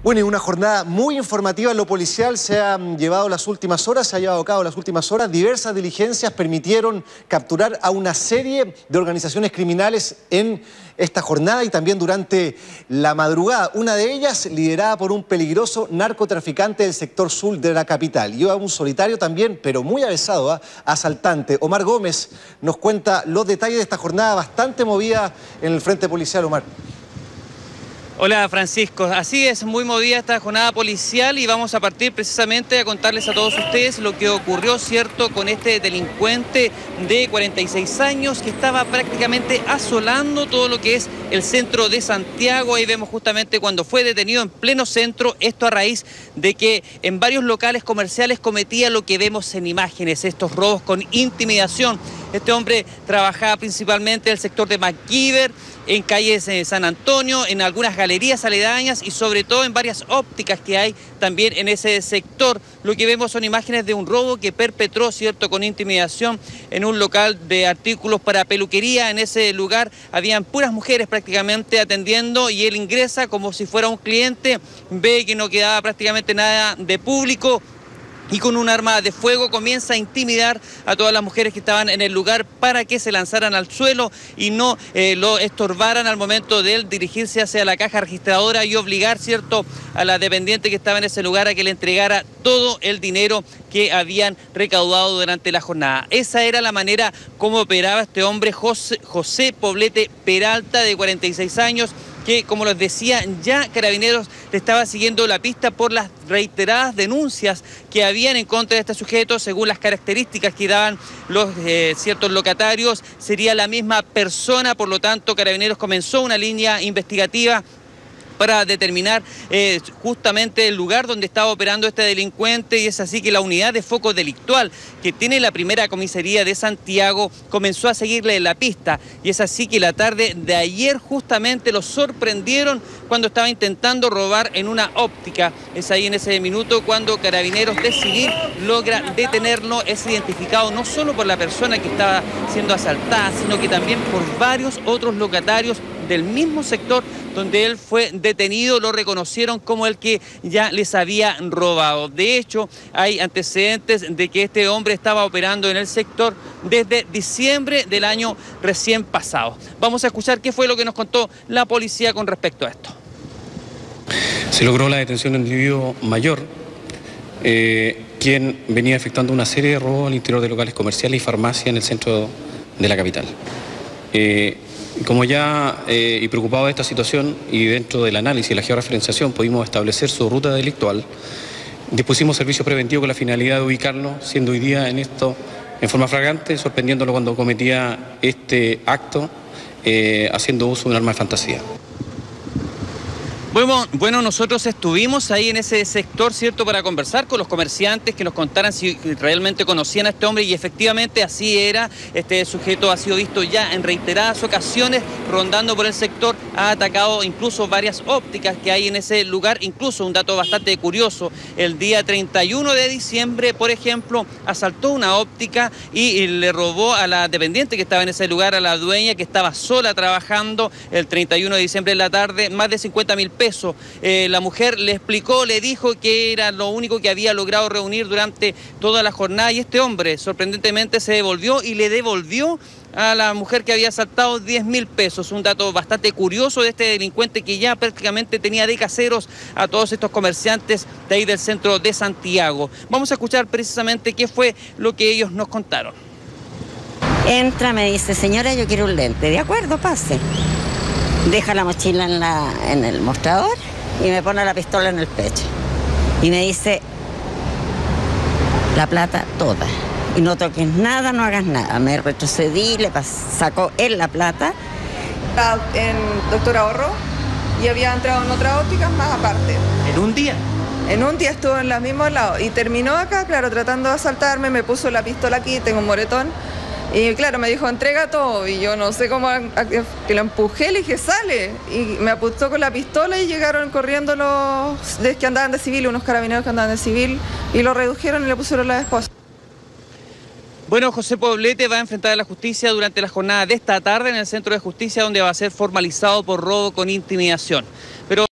Bueno, y una jornada muy informativa en lo policial se han llevado las últimas horas, se ha llevado a cabo las últimas horas. Diversas diligencias permitieron capturar a una serie de organizaciones criminales en esta jornada y también durante la madrugada. Una de ellas liderada por un peligroso narcotraficante del sector sur de la capital. Y un solitario también, pero muy avesado, asaltante. Omar Gómez nos cuenta los detalles de esta jornada bastante movida en el frente policial, Omar. Hola Francisco, así es, muy movida esta jornada policial y vamos a partir precisamente a contarles a todos ustedes lo que ocurrió, ¿cierto?, con este delincuente de 46 años que estaba prácticamente asolando todo lo que es el centro de Santiago. Ahí vemos justamente cuando fue detenido en pleno centro, esto a raíz de que en varios locales comerciales cometía lo que vemos en imágenes, estos robos con intimidación. Este hombre trabajaba principalmente en el sector de MacGyver, en calles de San Antonio, en algunas galerías aledañas y sobre todo en varias ópticas que hay también en ese sector. Lo que vemos son imágenes de un robo que perpetró, ¿cierto?, con intimidación en un local de artículos para peluquería. En ese lugar habían puras mujeres prácticamente atendiendo y él ingresa como si fuera un cliente, ve que no quedaba prácticamente nada de público y con un arma de fuego comienza a intimidar a todas las mujeres que estaban en el lugar para que se lanzaran al suelo y no eh, lo estorbaran al momento de dirigirse hacia la caja registradora y obligar, ¿cierto?, a la dependiente que estaba en ese lugar a que le entregara todo el dinero que habían recaudado durante la jornada. Esa era la manera como operaba este hombre, José, José Poblete Peralta, de 46 años, que, como les decía, ya Carabineros le estaba siguiendo la pista por las reiteradas denuncias que habían en contra de este sujeto, según las características que daban los eh, ciertos locatarios, sería la misma persona, por lo tanto, Carabineros comenzó una línea investigativa para determinar eh, justamente el lugar donde estaba operando este delincuente y es así que la unidad de foco delictual que tiene la primera comisaría de Santiago comenzó a seguirle la pista y es así que la tarde de ayer justamente lo sorprendieron cuando estaba intentando robar en una óptica. Es ahí en ese minuto cuando Carabineros de Civil logra detenerlo, es identificado no solo por la persona que estaba siendo asaltada, sino que también por varios otros locatarios del mismo sector donde él fue detenido, lo reconocieron como el que ya les había robado. De hecho, hay antecedentes de que este hombre estaba operando en el sector desde diciembre del año recién pasado. Vamos a escuchar qué fue lo que nos contó la policía con respecto a esto. Se logró la detención de un individuo mayor, eh, quien venía efectuando una serie de robos al interior de locales comerciales y farmacias en el centro de la capital. Eh, como ya, eh, y preocupado de esta situación y dentro del análisis y la georreferenciación pudimos establecer su ruta delictual, dispusimos servicio preventivo con la finalidad de ubicarlo, siendo hoy día en esto en forma fragante, sorprendiéndolo cuando cometía este acto, eh, haciendo uso de un arma de fantasía. Bueno, nosotros estuvimos ahí en ese sector, ¿cierto?, para conversar con los comerciantes que nos contaran si realmente conocían a este hombre y efectivamente así era. Este sujeto ha sido visto ya en reiteradas ocasiones rondando por el sector, ha atacado incluso varias ópticas que hay en ese lugar, incluso un dato bastante curioso, el día 31 de diciembre, por ejemplo, asaltó una óptica y le robó a la dependiente que estaba en ese lugar, a la dueña que estaba sola trabajando el 31 de diciembre en la tarde, más de 50 mil pesos eh, la mujer le explicó, le dijo que era lo único que había logrado reunir durante toda la jornada y este hombre sorprendentemente se devolvió y le devolvió a la mujer que había saltado 10 mil pesos. Un dato bastante curioso de este delincuente que ya prácticamente tenía de caseros a todos estos comerciantes de ahí del centro de Santiago. Vamos a escuchar precisamente qué fue lo que ellos nos contaron. Entra, me dice, señora, yo quiero un lente. De acuerdo, pase deja la mochila en, la, en el mostrador y me pone la pistola en el pecho. Y me dice, la plata toda. Y no toques nada, no hagas nada. Me retrocedí, le sacó él la plata. En Doctor Ahorro y había entrado en otra óptica más aparte. ¿En un día? En un día estuvo en los mismos lados y terminó acá, claro, tratando de asaltarme, me puso la pistola aquí, tengo un moretón y claro, me dijo, entrega todo. Y yo no sé cómo, que lo empujé, le dije, sale. Y me apuntó con la pistola y llegaron corriendo los que andaban de civil, unos carabineros que andaban de civil, y lo redujeron y le pusieron la esposa. Bueno, José Poblete va a enfrentar a la justicia durante la jornada de esta tarde en el Centro de Justicia, donde va a ser formalizado por robo con intimidación. Pero